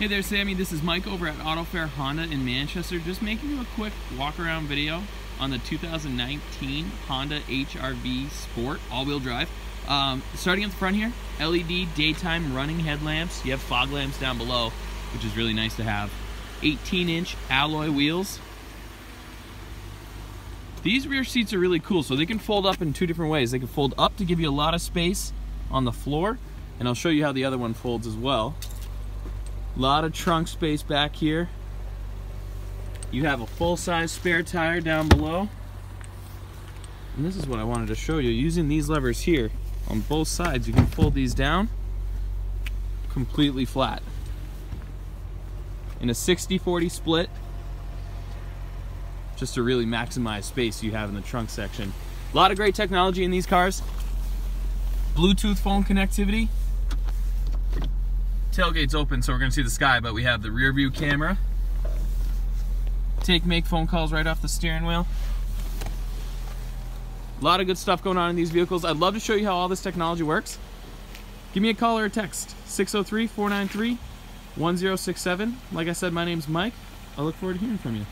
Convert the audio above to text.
Hey there, Sami. This is Mike over at AutoFair Honda in Manchester. Just making you a quick walk around video on the 2019 Honda HR-V Sport all-wheel drive. Um, starting at the front here, LED daytime running headlamps. You have fog lamps down below, which is really nice to have. 18-inch alloy wheels. These rear seats are really cool, so they can fold up in two different ways. They can fold up to give you a lot of space on the floor, and I'll show you how the other one folds as well. A lot of trunk space back here. You have a full-size spare tire down below. And this is what I wanted to show you. Using these levers here on both sides, you can fold these down completely flat. In a 60-40 split, just to really maximize space you have in the trunk section. A lot of great technology in these cars. Bluetooth phone connectivity, tailgate's open so we're gonna see the sky, but we have the rear view camera. Take, make phone calls right off the steering wheel. A lot of good stuff going on in these vehicles. I'd love to show you how all this technology works. Give me a call or a text, 603-493-1067. Like I said, my name's Mike. I look forward to hearing from you.